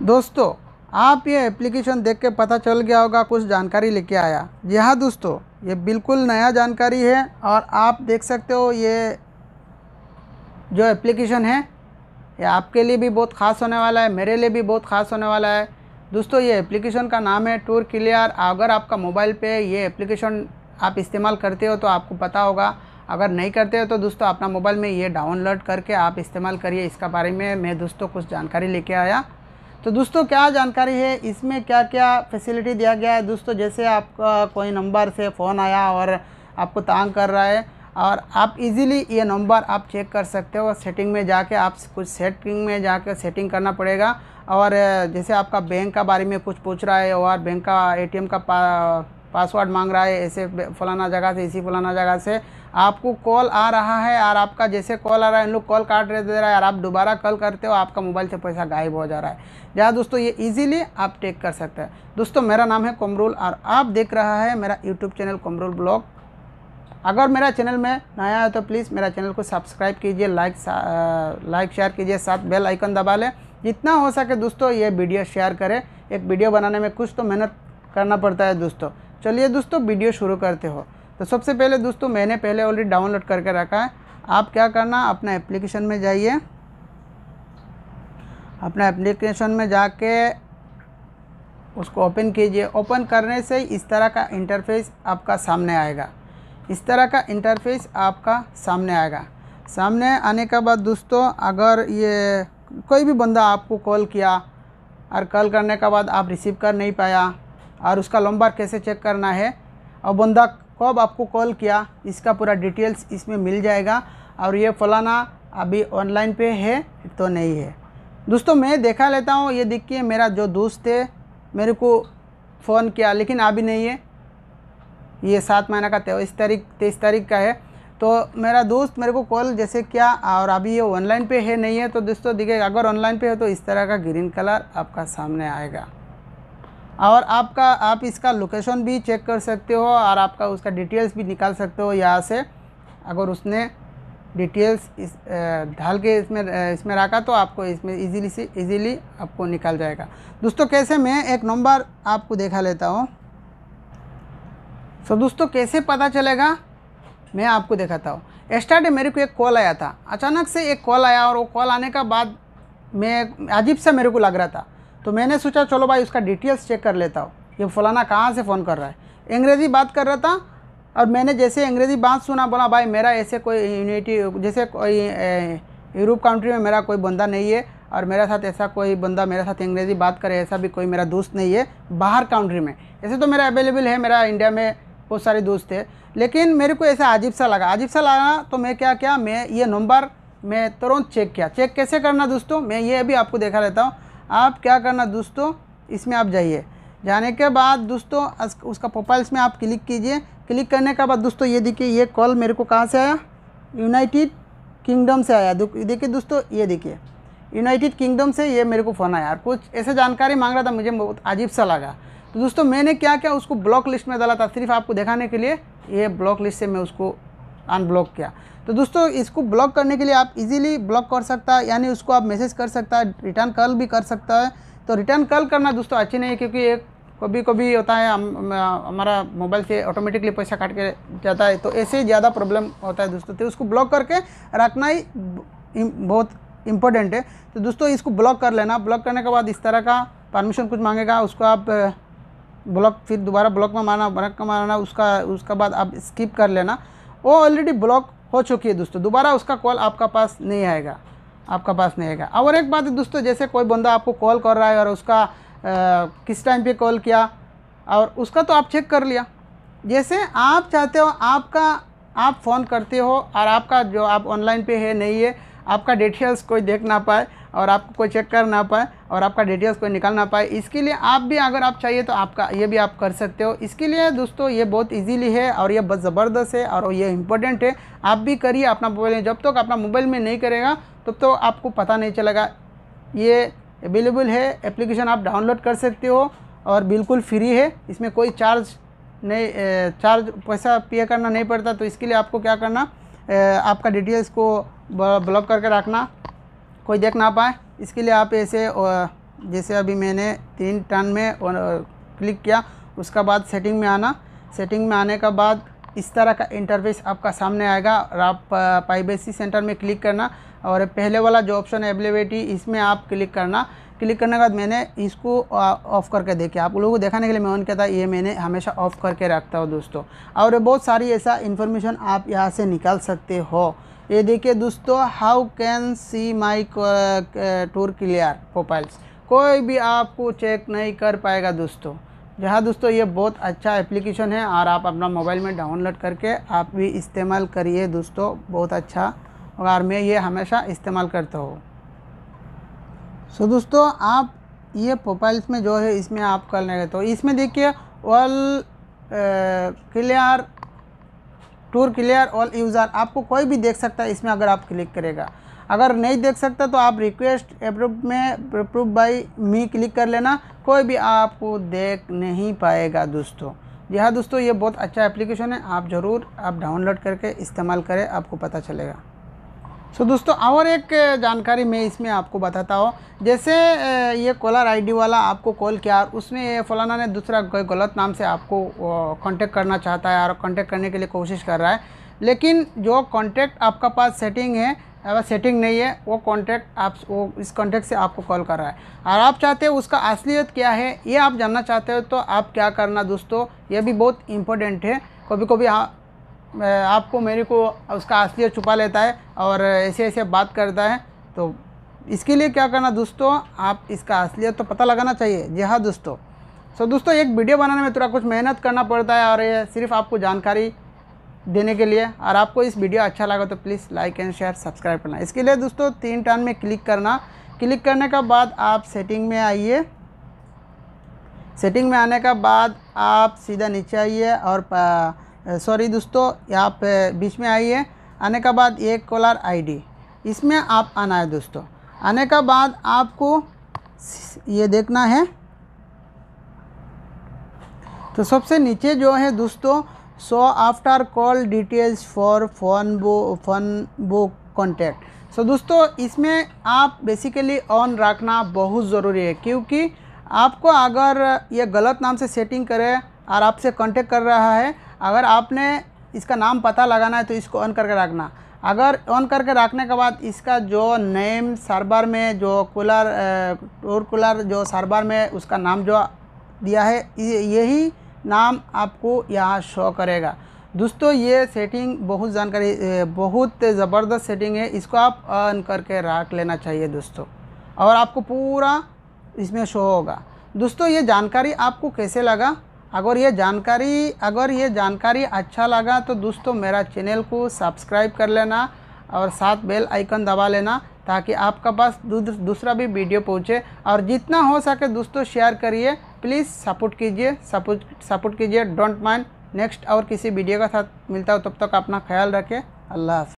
दोस्तों, आप ये एप्लीकेशन देख के पता चल गया होगा, कुछ जानकारी लेके आया। जी हाँ दोस्तों, ये बिल्कुल नया जानकारी है और आप देख सकते हो ये जो एप्लीकेशन है, ये आपके लिए भी बहुत ख़ास होने वाला है, मेरे लिए भी बहुत ख़ास होने वाला है। दोस्तों, ये एप्लीकेशन का नाम है टूर क्लियर अगर आपका मोबाइल पे ये एप्लीकेशन आप इस्तेमाल करते हो तो आपको पता होगा। अगर नहीं करते हो तो दोस्तों, अपना मोबाइल में ये डाउनलोड करके आप इस्तेमाल करिए। इसका बारे में मैं दोस्तों कुछ जानकारी लेके आया। तो दोस्तों, क्या जानकारी है? इसमें क्या क्या फैसिलिटी दिया गया है? दोस्तों, जैसे आपका कोई नंबर से फ़ोन आया और आपको तंग कर रहा है और आप इजीली ये नंबर आप चेक कर सकते हो। सेटिंग में जाके आप कुछ सेटिंग में जाके सेटिंग करना पड़ेगा। और जैसे आपका बैंक का बारे में कुछ पूछ रहा है और बैंक का एटीएम का पासवर्ड मांग रहा है, ऐसे फलाना जगह से, इसी फलाना जगह से। आपको कॉल आ रहा है और आपका जैसे कॉल आ रहा है, इन लोग कॉल काट रहे दे रहा है और आप दोबारा कॉल करते हो, आपका मोबाइल से पैसा गायब हो जा रहा है। जहाँ दोस्तों, ये इजीली आप टेक कर सकते हैं। दोस्तों, मेरा नाम है कमरुल और आप देख रहा है मेरा यूट्यूब चैनल कमरुल ब्लॉग अगर मेरा चैनल में नया है तो प्लीज़ मेरा चैनल को सब्सक्राइब कीजिए लाइक लाइक शेयर कीजिए, साथ बेल आइकन दबा लें। जितना हो सके दोस्तों, ये वीडियो शेयर करें। एक वीडियो बनाने में कुछ तो मेहनत करना पड़ता है दोस्तों। चलिए दोस्तों वीडियो शुरू करते हो। तो सबसे पहले दोस्तों, मैंने पहले ऑलरेडी डाउनलोड करके रखा है। आप क्या करना, अपना एप्लीकेशन में जाइए। अपना एप्लीकेशन में जाके उसको ओपन कीजिए। ओपन करने से इस तरह का इंटरफेस आपका सामने आएगा। इस तरह का इंटरफेस आपका सामने आएगा। सामने आने के बाद दोस्तों, अगर ये कोई भी बंदा आपको कॉल किया और कॉल करने के बाद आप रिसीव कर नहीं पाया और उसका लंबर कैसे चेक करना है? और बंदा कब आपको कॉल किया? इसका पूरा डिटेल्स इसमें मिल जाएगा। और ये फलाना अभी ऑनलाइन पे है तो नहीं है। दोस्तों, मैं देखा लेता हूँ। ये देखिए, मेरा जो दोस्त है, मेरे को फ़ोन किया, लेकिन अभी नहीं है। ये सात महीना का तेईस तारीख तेईस तारीख का है। तो मेरा दोस्त मेरे को कॉल जैसे क्या, और अभी ये ऑनलाइन पे है, नहीं है। तो दोस्तों, देखिए, अगर ऑनलाइन पे है तो इस तरह का ग्रीन कलर आपका सामने आएगा। और आपका, आप इसका लोकेशन भी चेक कर सकते हो और आपका उसका डिटेल्स भी निकाल सकते हो यहाँ से। अगर उसने डिटेल्स इस ढाल के इसमें इसमें रखा तो आपको इसमें इजीली से इजीली आपको निकाल जाएगा। दोस्तों, कैसे मैं एक नंबर आपको देखा लेता हूँ? सो दोस्तों, कैसे पता चलेगा? मैं आपको दिखाता हूँ। स्टार्ट मेरे को एक कॉल आया था। अचानक से एक कॉल आया और वो कॉल आने का बाद मैं, अजीब सा मेरे को लग रहा था। तो मैंने सोचा, चलो भाई, उसका डिटेल्स चेक कर लेता हूँ। ये फलाना कहाँ से फ़ोन कर रहा है? अंग्रेज़ी बात कर रहा था और मैंने जैसे अंग्रेज़ी बात सुना, बोला, भाई, मेरा ऐसे कोई यूनिटी जैसे कोई यूरोप कंट्री में मेरा कोई बंदा नहीं है और मेरे साथ ऐसा कोई बंदा मेरे साथ अंग्रेज़ी बात करे, ऐसा भी कोई मेरा दोस्त नहीं है बाहर कंट्री में। ऐसे तो मेरा अवेलेबल है, मेरा इंडिया में बहुत सारे दोस्त थे लेकिन मेरे को ऐसा अजीब सा लगा। अजीब सा लगा तो मैं क्या किया, मैं ये नंबर मैं तुरंत चेक किया। चेक कैसे करना दोस्तों? मैं ये अभी आपको देखा लेता हूँ। आप क्या करना दोस्तों, इसमें आप जाइए। जाने के बाद दोस्तों उसका प्रोफाइल्स में आप क्लिक कीजिए। क्लिक करने के बाद दोस्तों, ये देखिए, ये कॉल मेरे को कहाँ से आया? यूनाइटेड किंगडम से आया। देखिए दोस्तों, ये देखिए। यूनाइटेड किंगडम से ये मेरे को फ़ोन आया। कुछ ऐसे जानकारी मांग रहा था, मुझे बहुत अजीब सा लगा। तो दोस्तों, मैंने क्या किया, उसको ब्लॉक लिस्ट में डाला था, सिर्फ़ आपको दिखाने के लिए। ये ब्लॉक लिस्ट से मैं उसको अनब्लॉक किया। तो दोस्तों, इसको ब्लॉक करने के लिए आप इजीली ब्लॉक कर सकता है, यानी उसको आप मैसेज कर सकता है रिटर्न कॉल भी कर सकता है। तो रिटर्न कॉल करना दोस्तों अच्छी नहीं है, क्योंकि एक कभी कभी होता है हमारा मोबाइल से ऑटोमेटिकली पैसा काट के जाता है तो ऐसे ज़्यादा प्रॉब्लम होता है दोस्तों। तो उसको ब्लॉक करके रखना ही बहुत इम्पोर्टेंट है। तो दोस्तों, इसको ब्लॉक कर लेना। ब्लॉक करने के बाद इस तरह का परमिशन कुछ मांगेगा, उसको आप ब्लॉक फिर दोबारा ब्लॉक में मारना ब्लॉक में मारना, उसका उसका बाद आप स्किप कर लेना। वो ऑलरेडी ब्लॉक हो चुकी है दोस्तों। दोबारा उसका कॉल आपका पास नहीं आएगा। आपका पास नहीं आएगा। और एक बात दोस्तों जैसे कोई बंदा आपको कॉल कर रहा है और उसका आ, किस टाइम पे कॉल किया और उसका तो आप चेक कर लिया। जैसे आप चाहते हो आपका आप फ़ोन करते हो और आपका जो आप ऑनलाइन पे है नहीं है आपका डिटेल्स कोई देख ना पाए और आपको कोई चेक कर ना पाए और आपका डिटेल्स कोई निकाल ना पाए, इसके लिए आप भी अगर आप चाहिए तो आपका, ये भी आप कर सकते हो। इसके लिए दोस्तों, ये बहुत इजीली है और ये बहुत ज़बरदस्त है और ये इंपॉर्टेंट है। आप भी करिए अपना मोबाइल में। जब तक अपना मोबाइल में नहीं करेगा, तब तो आपको पता नहीं चलेगा। ये अवेलेबल है एप्लीकेशन आप डाउनलोड कर सकते हो और बिल्कुल फ्री है। इसमें कोई चार्ज नहीं चार्ज पैसा पे करना नहीं पड़ता। तो इसके लिए आपको क्या करना आपका डिटेल्स को ब्लॉक करके रखना। कोई देख ना पाए। इसके लिए आप ऐसे जैसे अभी मैंने तीन टर्न में क्लिक किया, उसका बाद सेटिंग में आना। सेटिंग में आने का बाद इस तरह का इंटरफेस आपका सामने आएगा और आप प्राइवेसी सेंटर में क्लिक करना। और पहले वाला जो ऑप्शन है अवेलेबिलिटी इसमें आप क्लिक करना। क्लिक करने के बाद मैंने इसको ऑफ़ करके देखा आप लोगों को दिखाने के लिए मैं किया था, ये मैंने हमेशा ऑफ़ करके रखता हूँ दोस्तों। और बहुत सारी ऐसा इन्फॉर्मेशन आप यहाँ से निकाल सकते हो। ये देखिए दोस्तों how can see my tour clear profiles कोई भी आपको चेक नहीं कर पाएगा दोस्तों। जहाँ दोस्तों ये बहुत अच्छा एप्लीकेशन है और आप अपना मोबाइल में डाउनलोड करके आप भी इस्तेमाल करिए दोस्तों बहुत अच्छा। और मैं ये हमेशा इस्तेमाल करता हूँ। सो so, दोस्तों आप ये प्रोफाइल्स में जो है इसमें आप कर लेंगे तो इसमें देखिए all clear tour clear all user आपको कोई भी देख सकता है, इसमें अगर आप क्लिक करेगा। अगर नहीं देख सकता तो आप रिक्वेस्ट अप्रूव में अप्रूव बाई मी क्लिक कर लेना। कोई भी आपको देख नहीं पाएगा, दोस्तों। जी हाँ दोस्तों, ये बहुत अच्छा एप्लीकेशन है। आप ज़रूर आप डाउनलोड करके इस्तेमाल करें, आपको पता चलेगा। सो so, दोस्तों और एक जानकारी मैं इसमें आपको बताता हूँ। जैसे ये कॉलर आईडी वाला आपको कॉल किया और उसमें फलाना ने दूसरा कोई गलत नाम से आपको कांटेक्ट करना चाहता है और कांटेक्ट करने के लिए कोशिश कर रहा है। लेकिन जो कांटेक्ट आपका पास सेटिंग है अगर सेटिंग नहीं है वो कॉन्टैक्ट आप वो इस कॉन्टैक्ट से आपको कॉल कर रहा है। और आप चाहते हो उसका असलियत क्या है ये आप जानना चाहते हो तो आप क्या करना दोस्तों ये भी बहुत इंपॉर्टेंट है। कभी कभी हाँ आपको मेरे को उसका असलियत छुपा लेता है और ऐसे ऐसे बात करता है। तो इसके लिए क्या करना दोस्तों, आप इसका असलियत तो पता लगाना चाहिए। जी हाँ दोस्तों। सो दोस्तों, एक वीडियो बनाने में थोड़ा कुछ मेहनत करना पड़ता है और ये सिर्फ़ आपको जानकारी देने के लिए। और आपको इस वीडियो अच्छा लगा तो please like and share, subscribe करना। इसके लिए दोस्तों, तीन टर्न में क्लिक करना। क्लिक करने का बाद आप सेटिंग में आइए। सेटिंग में आने का बाद आप सीधा नीचे आइए और सॉरी दोस्तों यहाँ पे बीच में आइए आने का बाद एक कॉलर आईडी इसमें आप आना है दोस्तों। आने का बाद आपको ये देखना है। तो सबसे नीचे जो है दोस्तों, so after call details for phone बो phone book कॉन्टैक्ट सो दोस्तों, इसमें आप बेसिकली ऑन रखना बहुत ज़रूरी है, क्योंकि आपको अगर ये गलत नाम से सेटिंग करे और आपसे कांटेक्ट कर रहा है अगर आपने इसका नाम पता लगाना है तो इसको ऑन करके रखना। अगर ऑन करके रखने के बाद इसका जो नेम सर्वर में जो कूलर टूर कूलर जो सर्वर में उसका नाम जो दिया है यही नाम आपको यहाँ शो करेगा। दोस्तों, ये सेटिंग बहुत जानकारी बहुत ज़बरदस्त सेटिंग है। इसको आप ऑन करके रख लेना चाहिए दोस्तों। और आपको पूरा इसमें शो होगा। दोस्तों, ये जानकारी आपको कैसे लगा? अगर ये जानकारी, अगर ये जानकारी अच्छा लगा तो दोस्तों मेरा चैनल को सब्सक्राइब कर लेना और साथ बेल आइकन दबा लेना ताकि आपका पास दूसरा भी वीडियो पहुँचे। और जितना हो सके दोस्तों शेयर करिए। प्लीज़ सपोर्ट कीजिए, सपोर्ट सपोर्ट कीजिए। डोंट माइंड, नेक्स्ट और किसी वीडियो का साथ मिलता हो, तब तक अपना ख्याल रखें। अल्लाह